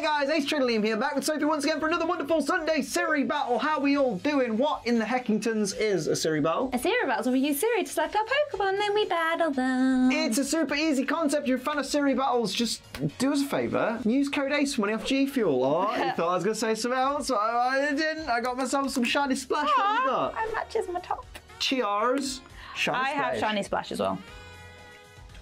Hey guys, Ace Trainer Liam here, back with Sophie once again for another wonderful Sunday Siri battle. How we all doing? What in the Heckingtons is a Siri battle? A Siri battle, is so we use Siri to select our Pokemon, then we battle them. It's a super easy concept. If You're a fan of Siri battles, just do us a favour. Use code ACE for money off G Fuel. Oh, you thought I was going to say something else? but I didn't. I got myself some shiny splash. What have you ah, got? That matches my top. Cheers. Shiny I have Shiny Splash as well.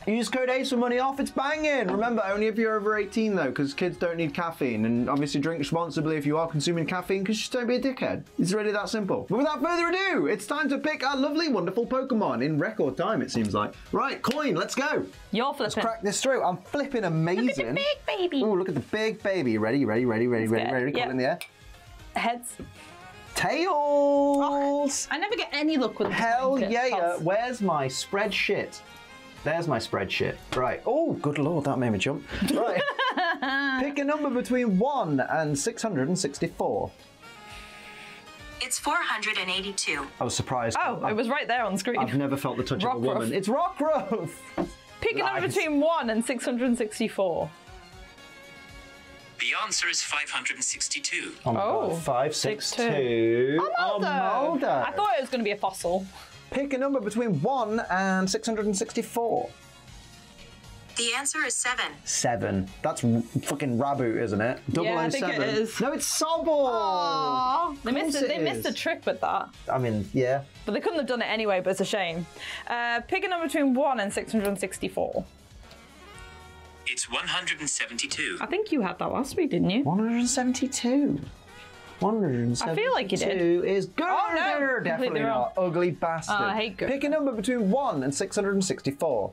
Use code ACE for money off. It's banging. Remember, only if you're over 18 though, because kids don't need caffeine. And obviously, drink responsibly if you are consuming caffeine, because just don't be a dickhead. It's really that simple. But without further ado, it's time to pick our lovely, wonderful Pokemon in record time. It seems like. Right, coin. Let's go. You're flipping. Let's crack this through. I'm flipping amazing. Look at the big baby. Oh, look at the big baby. Ready, ready, ready, ready, ready, ready. Call Yep. in the air. Heads. Tails. Oh, I never get any luck with the Hell yeah! toss. Where's my spreadsheet? There's my spreadsheet. Right. Oh, good lord, that made me jump. Right. Pick a number between 1 and 664. It's 482. I was surprised. Oh, it was right there on the screen. I've never felt the touch of a Rockruff. woman. It's Rockruff! Pick a number Nice. between 1 and 664. The answer is 562. Oh, my Oh, God. 562. six, two. Armaldo. I thought it was going to be a fossil. Pick a number between 1 and 664. The answer is 7. 7. That's fucking Raboot, isn't it? Yeah, I think it 007. is. No, it's Sobble! Aww. They missed course it. They it missed is. a trick with that. I mean, yeah. But they couldn't have done it anyway, but it's a shame. Uh, pick a number between 1 and 664. It's 172. I think you had that last week, didn't you? 172. 172 I feel like you did. is good. Oh, no. Definitely not. Ugly bastard. Oh, I hate good. Pick a number between 1 and 664.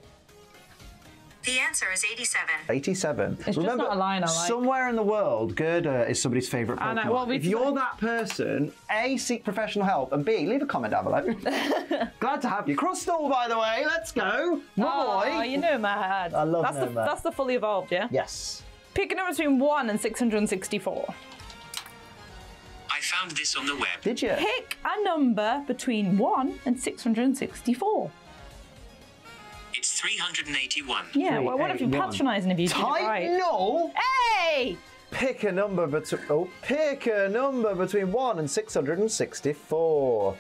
The answer is 87. 87. It's just not a line I like. Somewhere in the world, Gerda is somebody's favourite I Pokemon. know, well, we- if you're that person, A, seek professional help, and B, leave a comment down below. Glad to have you. Crustle, by the way, let's go. My Oh, boy. you know my head. I love that's the, That's the fully evolved, yeah? Yes. Pick a number between 1 and 664. I found this on the web. Did you? Pick a number between 1 and 664. It's 381. Yeah, Three, well, what if you're one. patronising if you did it Type right? null. Hey! Pick a number between oh, pick a number between one and six hundred and sixty-four.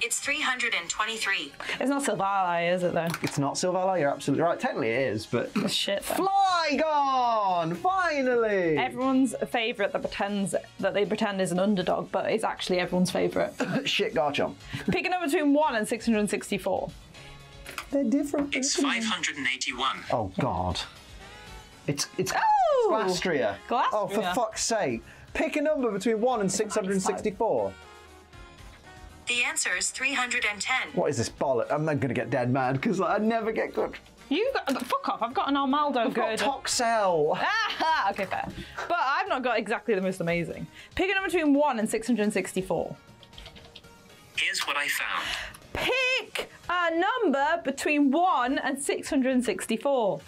It's 323. It's not Silvally, is it, though? It's not Silvala. You're absolutely right. Technically, it is, but It's shit, though. Flygon finally. Everyone's favourite that pretends that they pretend is an underdog, but it's actually everyone's favourite. Shit, Garchomp. Pick a number between 1 and 664. They're different. It's 581. Oh God. It's it's Oh! Glastrier. Oh, for fuck's sake! Pick a number between one and six hundred and sixty-four. The answer is 310. What is this bollock? I'm not gonna get dead mad because I never get good. You got. Fuck off, I've got an Armaldo I've got good. Toxel. Ah, okay, fair. But I've not got exactly the most amazing. Pick a number between 1 and 664. Here's what I found. Pick a number between 1 and 664.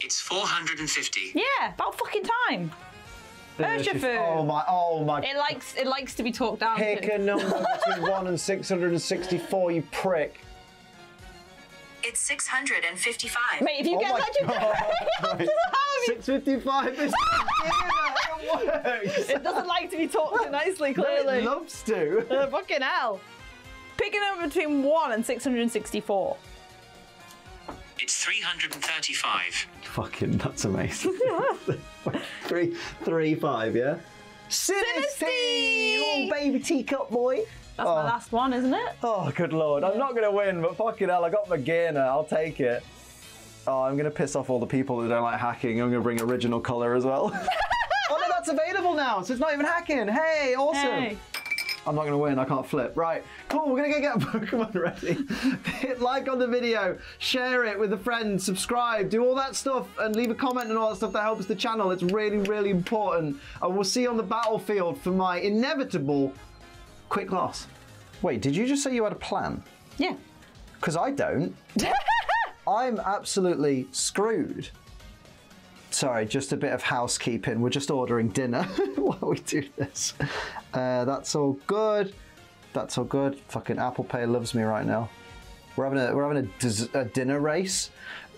It's 450. Yeah, about fucking time. Urshifu. Oh my! Oh my! It likes it likes to be talked down Pick to. a number between one and six hundred and sixty-four. You prick. It's 655. Mate, if you Oh get my legendary, God. after that, Six fifty-five. This it works. it doesn't like to be talked to nicely, clearly. It loves to. Uh, fucking hell. Pick a number between 1 and 664. It's 335. Fucking, that's amazing. three, three, five, yeah. Sinistea, Sinistea! little oh, baby teacup boy. That's my oh. last one, isn't it? Oh, good lord. I'm not going to win, but fucking hell, I got my gear now. I'll take it. Oh, I'm going to piss off all the people that don't like hacking. I'm going to bring original colour as well. oh, no, that's available now, so it's not even hacking. Hey, awesome. Hey. I'm not going to win. I can't flip. Right, cool. We're going to go get a Pokemon ready. Hit like on the video, share it with a friend, subscribe, do all that stuff, and leave a comment and all that stuff that helps the channel. It's really, really important. And we'll see you on the battlefield for my inevitable quick loss. Wait, did you just say you had a plan? Yeah. Because I don't. I'm absolutely screwed. Sorry, just a bit of housekeeping. We're just ordering dinner while we do this. Uh, that's all good. That's all good. Fucking Apple Pay loves me right now. We're having a we're having a, a dinner race.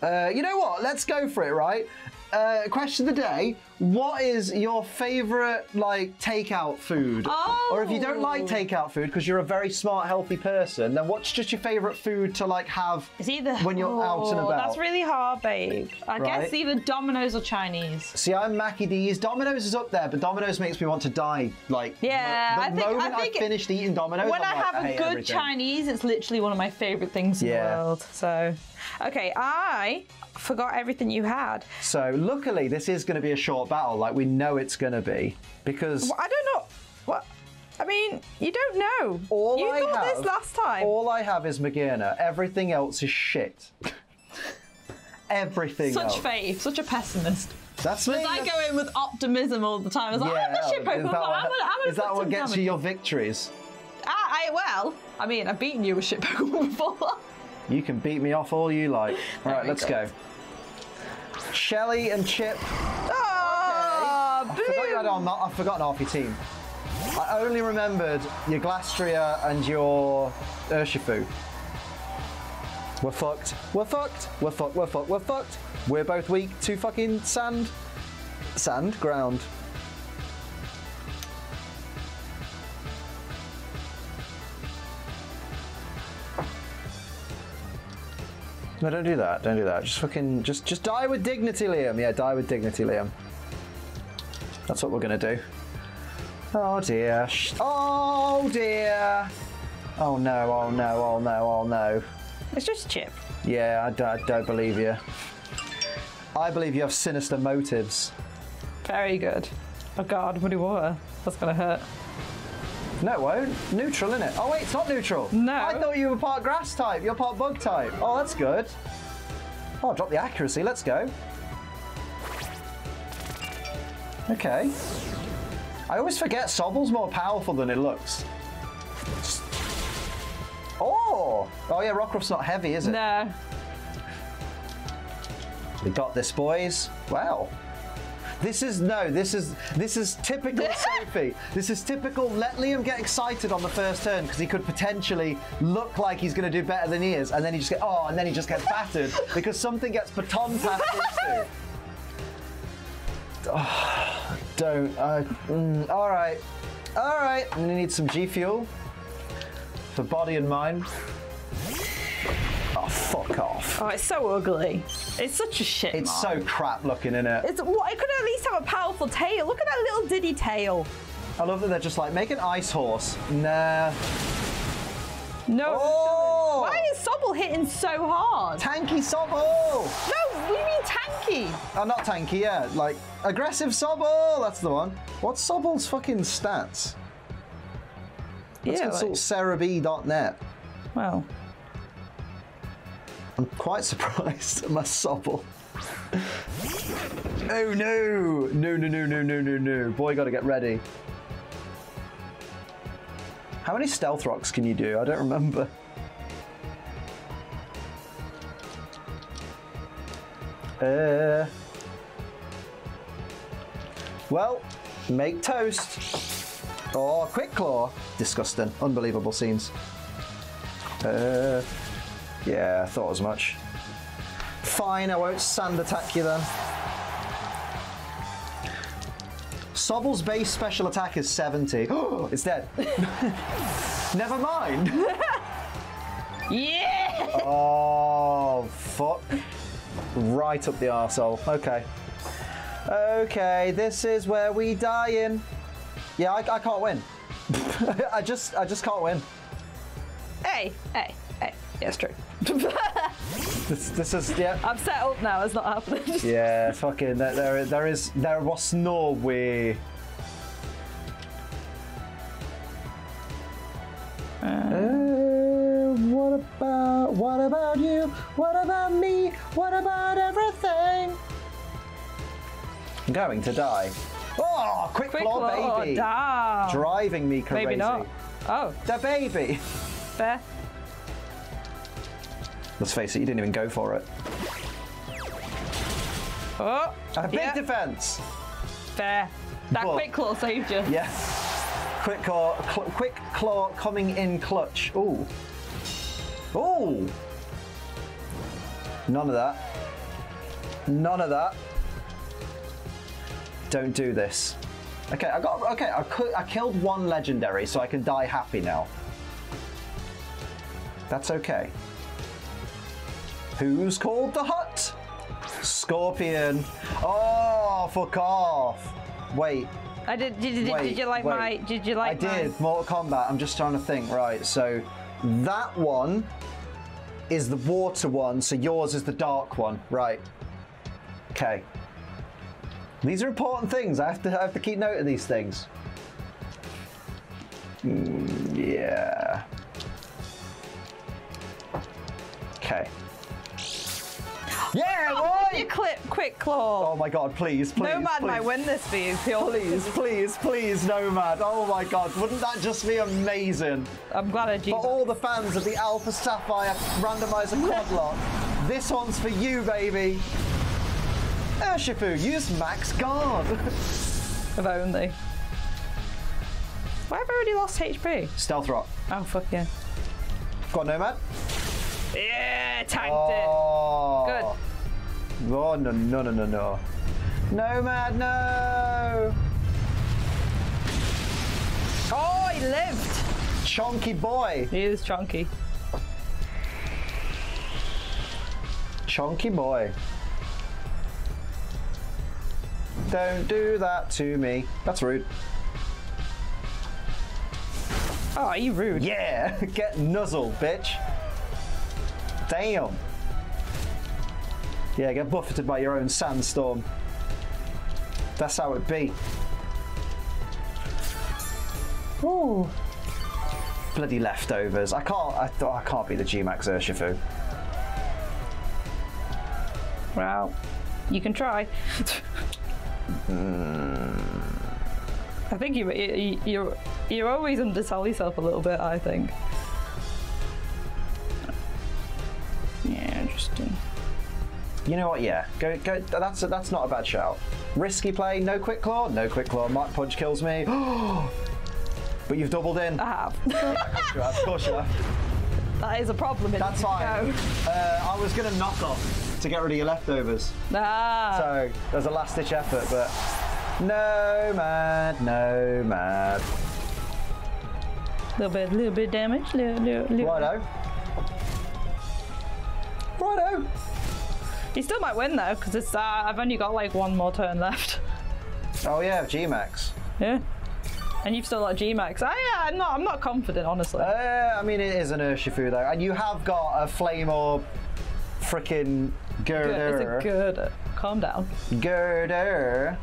Uh, you know what? Let's go for it, right? uh, question of the day: What is your favorite like takeout food? Oh. Or if you don't like oh. takeout food because you're a very smart, healthy person, then what's just your favorite food to like have It's either when you're out and Oh, about? That's really hard, babe. I Right. guess either Domino's or Chinese. See, I'm Mackie D's. Domino's is up there, but Domino's makes me want to die. Like, Yeah, the I think- I moment think have finished eating Domino's, when I'm I like, have a good everything. Chinese, it's literally one of my favorite things in Yeah. the world. So, okay, I forgot everything you had. So, luckily, this is going to be a short battle. Like, we know it's going to be because Well, I don't know. What? I mean, you don't know. all you I thought have, this last time. all I have is Magearna. Everything else is shit. Everything such else. faith, such a pessimist. That's me. I go in with optimism all the time. I was like, yeah, oh, the ship is open. that I'm what, gonna, I'm gonna is that what gets damage. you your victories? I, I, well, I mean, I've beaten you with ship Pokemon before. You can beat me off all you like. All right, let's go. go. Shelly and Chip. oh, I forgot you had on. I've forgotten half your team. I only remembered your Glastrier and your Urshifu. We're fucked. We're fucked. We're fucked. We're fucked. We're fucked. We're both weak to fucking sand. Sand ground. No, don't do that. Don't do that. Just fucking, just, just die with dignity, Liam. Yeah, die with dignity, Liam. That's what we're gonna do. Oh dear. Oh dear. Oh no, oh no, oh no, oh no. it's just Chip. Yeah, I, d- I don't believe you. I believe you have sinister motives. Very good. Oh God, Woody Water. That's gonna hurt. No, it won't. Neutral, innit? Oh wait, it's not neutral. No. I thought you were part grass type. You're part bug type. Oh, that's good. Oh, drop the accuracy. Let's go. Okay. I always forget Sobble's more powerful than it looks. Oh! Oh yeah, Rockruff's not heavy, is it? No. We got this, boys. Wow. This is no. This is this is typical Sophie. This is typical. Let Liam get excited on the first turn because he could potentially look like he's going to do better than he is, and then he just get oh, and then he just gets battered because something gets baton passed into. Oh, don't. Uh, mm, all right, all right. I'm going to need some G fuel for body and mind. Oh, fuck off. Oh, it's so ugly. It's such a shit. It's mark. so crap looking in it. It's what it could at least have a powerful tail. Look at that little diddy tail. I love that they're just like, make an ice horse. Nah. No. Oh! Why is Sobble hitting so hard? Tanky Sobble! No, we mean tanky? Oh, not tanky, yeah. Like, aggressive Sobble! That's the one. What's Sobble's fucking stats? Let's yeah. consult like- serebii.net. well, I'm quite surprised at my Sobble. oh no! No, no, no, no, no, no, no. Boy, gotta get ready. How many stealth rocks can you do? I don't remember. Uh. Well, make toast. Oh, quick claw. Disgusting. Unbelievable scenes. Uh. Yeah, I thought as much. Fine, I won't sand attack you then. Sobble's base special attack is 70. Oh, it's dead. Never mind. yeah. Oh, fuck. Right up the arsehole. Okay. Okay, this is where we die in. Yeah, I, I can't win. I just, I just can't win. Hey, hey, hey. Yeah, it's true. This, this is, yeah. I'm set up now. It's not happening. Yeah, fucking, there, there, there is, there was no way. About, what about you? What about me? What about everything? I'm going to die. Oh, quick, Quick claw, claw, baby. down. Driving me crazy. Maybe not. Oh, The baby. fair. Let's face it, you didn't even go for it. Oh, A big yeah, defense. fair. That But- quick claw saved you. Yeah. Quick claw, cl- quick claw coming in clutch. Ooh. Ooh. None of that. None of that. Don't do this. Okay, I got. Okay, I, cou- I killed one legendary, so I can die happy now. That's okay. Who's called the hut? Scorpion. Oh, fuck off. Wait, I did. Did, did, wait. did you like wait. my? Did you like I did. Mortal Kombat. I'm just trying to think. Right, so that one is the water one, so yours is the dark one. Right. Okay. These are important things. I have to I have to keep note of these things. Mm, yeah. Okay. Yeah, Boy! clip quick claw. Oh my god, please, please. Nomad please. might win this for you. Please, please, please, Nomad. Oh my god, wouldn't that just be amazing? I'm glad I. For all the fans of the Alpha Sapphire randomizer quad lock, this one's for you, baby. Urshifu, use Max Guard. If only. Why have I already lost HP? Stealth Rock. Oh fuck yeah. Got Nomad? Yeah, tanked Oh. Good. Oh, no, no, no, no, no. Nomad, no. Oh, he lived. Chonky boy. He is chunky. Chonky boy. Don't do that to me. That's rude. Oh, are you rude? Yeah, get nuzzled, bitch. Damn. Yeah, get buffeted by your own sandstorm. That's how it be. Ooh. Bloody leftovers. I can't. I, oh, I can't be the G-Max Urshifu. Well, you can try. Hmm. I think you, you, you're you're always undersell yourself a little bit. I think. You know what? Yeah, go. Go. That's that's not a bad shout. Risky play. No quick claw. No quick claw. Mark punch kills me. but you've doubled in. I have. Of course you have. that is a problem. in That's fine. Uh, I was gonna knock off to get rid of your leftovers. Ah. So there's a last ditch effort, but no mad, no mad. little bit, little bit damage. Little, little, little. Righto. Righto. You still might win though, because it's uh, I've only got like one more turn left. Oh yeah, G-Max. Yeah. And you've still got G-Max. I, yeah, I'm not. I'm not confident, honestly. Uh, I mean, it is an Urshifu though, and you have got a flame or frickin' good. girder. It's a good. Calm down. Girder.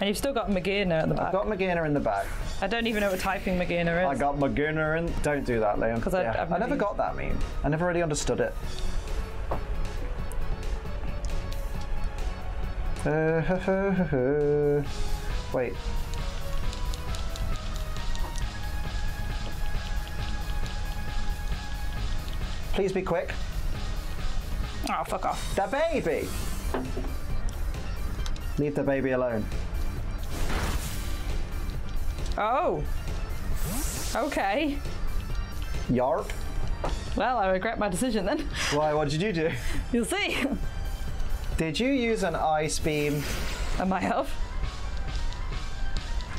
And you've still got Magina at the back. I've got Magina in the back. I don't even know what typing Magina is. I got Magina in. Don't do that, Liam. 'Cause I- I've I never never got that meme. I never really understood it. Uh, Wait. Please be quick. Oh, fuck off. The baby! Leave the baby alone. Oh. Okay. Yarp. Well, I regret my decision then. Why, what did you do? You'll see. Did you use an ice beam? I might have.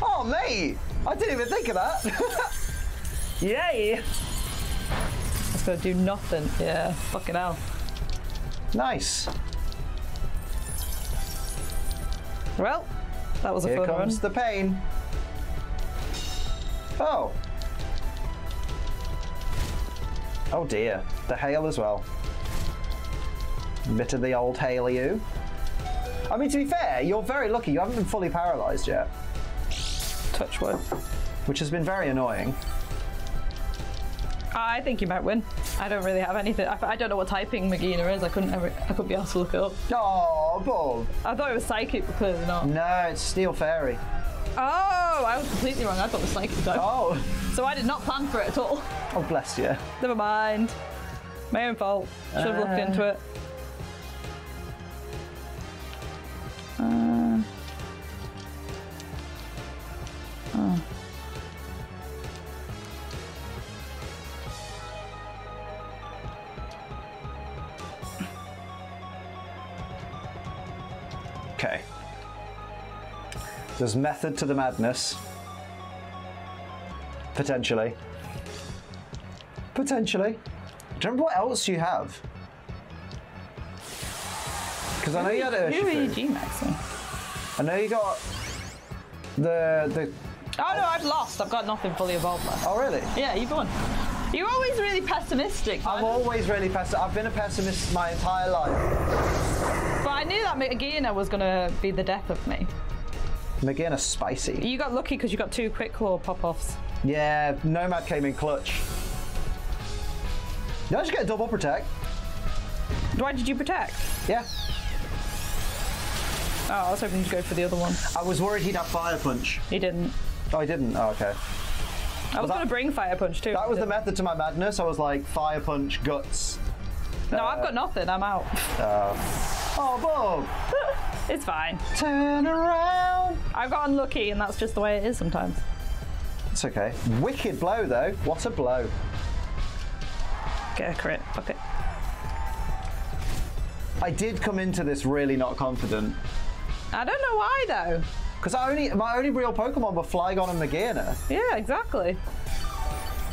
Oh, mate! I didn't even think of that. Yay! It's gonna do nothing. Yeah, fucking hell. Nice. Well, that was a Here fun comes run. the pain. Oh. Oh dear. The hail as well. Bit of the old hail you. I mean, to be fair, you're very lucky. You haven't been fully paralysed yet, Touch wood. which has been very annoying. I think you might win. I don't really have anything. I, I don't know what typing Magina is. I couldn't ever. I couldn't be asked to look it up. Oh, Bob. I thought it was psychic, but clearly not. No, it's Steel Fairy. Oh, I was completely wrong. I thought it was psychic type. Oh. So I did not plan for it at all. Oh, bless you. Never mind. My own fault. Should have looked Uh. into it. There's method to the madness. Potentially. Potentially. Do you remember what else you have? Because I know you had Who are you G-Maxing? I know you got the the. Oh no, I've lost. I've got nothing fully evolved left. Oh really? Yeah, you've won. You're always really pessimistic. I'm always really pessimistic. I've been a pessimist my entire life. But I knew that Megina was gonna be the death of me. Magina spicy. You got lucky because you got two quick claw pop-offs. Yeah, Nomad came in clutch. Did I just get a double protect? Why did you protect? Yeah. Oh, I was hoping you'd go for the other one. I was worried he'd have fire punch. He didn't. Oh, he didn't. Oh, okay. I was that- gonna bring fire punch too. That was the method to my madness. I was like fire punch guts. No, I've uh, got nothing. I'm out. Uh, oh, Bob! It's fine. Turn around. I've got unlucky, and that's just the way it is sometimes. It's okay. Wicked blow though. What a blow. Get a crit. Fuck it. I did come into this really not confident I don't know why though. because I only my only real Pokemon were Flygon and Magearna. Yeah, exactly.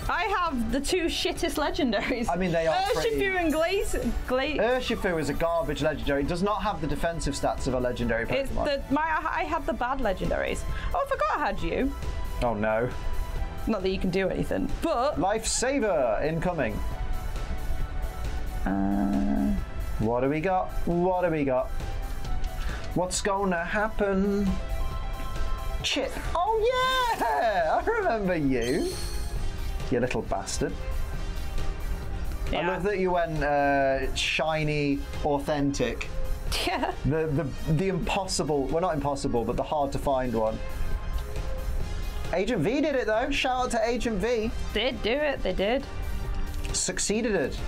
I have the two shittest legendaries. I mean, they are pretty- and Glace. Gla- Urshifu is a garbage legendary. It does not have the defensive stats of a legendary it's Pokemon. the my. I have the bad legendaries. Oh, I forgot I had you. Oh no. Not that you can do anything, but Lifesaver incoming. uh, What do we got? What do we got? What's gonna happen? Chip. Oh yeah! I remember you. You little bastard. I love that you went uh, shiny, authentic. yeah. The, the the impossible, well not impossible, but the hard to find one. Agent V did it though. Shout out to Agent V. Did do it. They did. Succeeded it.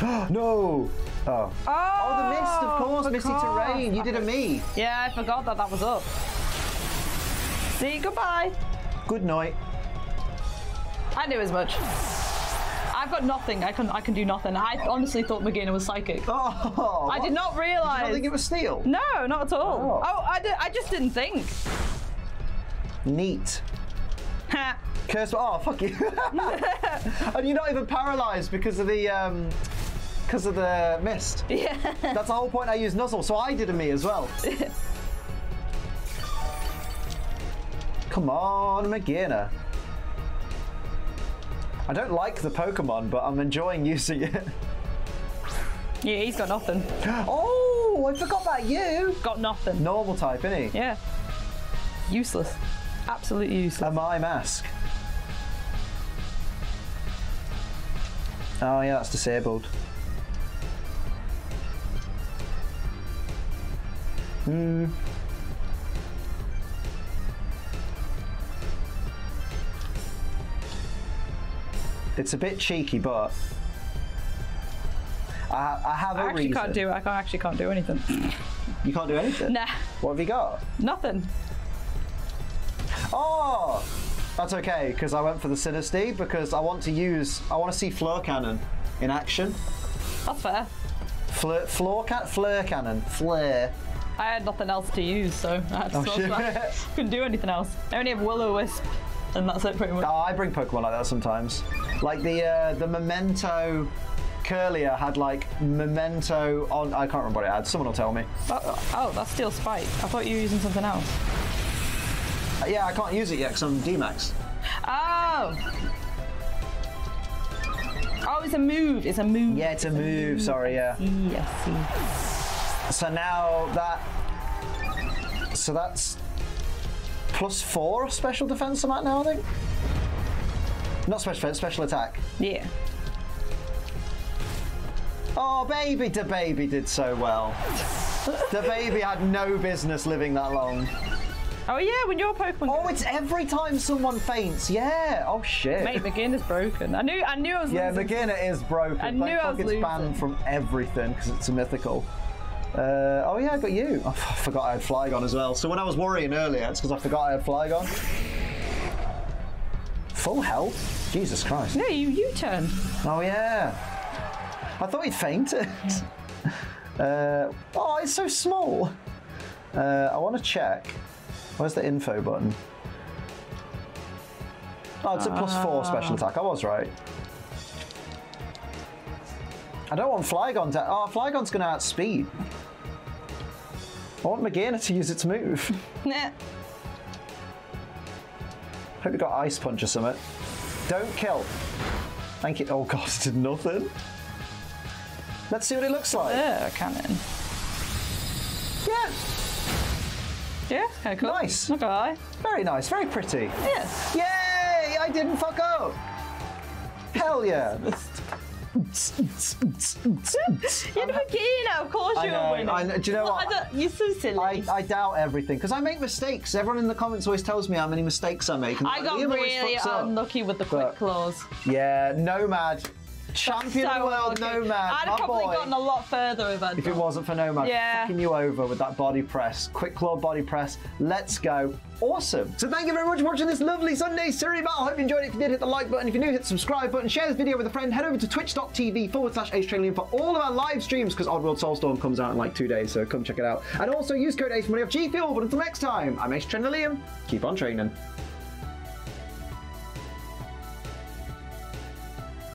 no. Oh. Oh, Oh, the mist, of course, Misty. Terrain. You did a me. Yeah, I forgot that that was up. See, goodbye. Good night. I knew as much. I've got nothing. I can I can do nothing. I honestly thought Magina was psychic. Oh. I did not realise. I realize. think it was steel. No, not at all. Oh. Oh, I, did, I just didn't think. Neat. Curse. Oh, fuck you. and you're not even paralyzed because of the um, because of the mist. yeah. That's the whole point. I use Nuzzle, so I did a me as well. Come on, Magina. I don't like the Pokemon, but I'm enjoying using it. Yeah, he's got nothing. Oh, I forgot about you. Got nothing. Normal type, isn't he? Yeah. Useless. Absolutely useless. A my mask. Oh yeah, that's disabled. Hmm. It's a bit cheeky, but I, I have a I actually reason. can't do. I can't actually can't do anything. You can't do anything. nah, What have you got? nothing. Oh, that's okay because I went for the Sinistea because I want to use. I want to see Fleur Cannon in action. That's fair. Fleur, floor can, Fleur Cannon, flare. I had nothing else to use, so I had to Oh, that. Couldn't do anything else. I only have Will-O-Wisp, and that's it pretty much. Oh, I bring Pokemon like that sometimes. Like the uh, the Memento Curlier had like Memento on. I can't remember what it had. Someone will tell me. Oh, oh, that's Steel Spike. I thought you were using something else. Uh, yeah, I can't use it yet because I'm D-Max. Oh! Oh, it's a move. It's a move. Yeah, it's a move. Sorry, yeah. See, I see. So now that. So that's plus four special defense I'm at now, I think. Not special defense, special attack. Yeah. Oh, baby, the baby did so well. the baby had no business living that long. Oh yeah, when your Pokemon. Oh, it's every time someone faints. Yeah. Oh shit. Mate, McGinn is broken. I knew. I knew I was yeah, losing. McGinnis is broken. I Thank knew I was it's losing. banned from everything because it's a mythical. Uh, oh yeah, I got you. Oh, I forgot I had Flygon as well. So when I was worrying earlier, it's because I forgot I had Flygon. Full health. Jesus Christ. No, you U-turn. Oh yeah. I thought he'd fainted. Uh, oh, it's so small. Uh, I want to check. Where's the info button? Oh, it's a plus four special attack. I was right. I don't want Flygon to. Oh, Flygon's going to outspeed. I want Magana to use its move. Nah. Hope you got Ice Punch or something. Don't kill. Thank you. Oh god, it did nothing. Let's see what it looks like. Yeah, cannon. Yeah, Yeah, okay, cool. Nice. Not gonna lie. very nice, very pretty. Yeah. Yay! I didn't fuck up. Hell yeah. You're the Magina, of course I you're know, winning. I know. Do you know what? I don't- you're so silly. I, I doubt everything because I make mistakes. Everyone in the comments always tells me how many mistakes I make. I got Liam really up. unlucky with the quick But- close. Yeah, Nomad. Champion of the world, unlucky. Nomad. I'd have probably boy. gotten a lot further if I'd If it wasn't for Nomad Yeah. fucking you over with that body press, quick claw body press, let's go. Awesome. So thank you very much for watching this lovely Sunday Siri battle. Hope you enjoyed it. If you did, hit the like button. If you're new, hit the subscribe button. Share this video with a friend. Head over to twitch.tv forward slash Training for all of our live streams because Oddworld Soulstorm comes out in like two days, so come check it out. And also use code Ace for money off G Fuel. But until next time, I'm Ace Trainer Liam. Keep on training.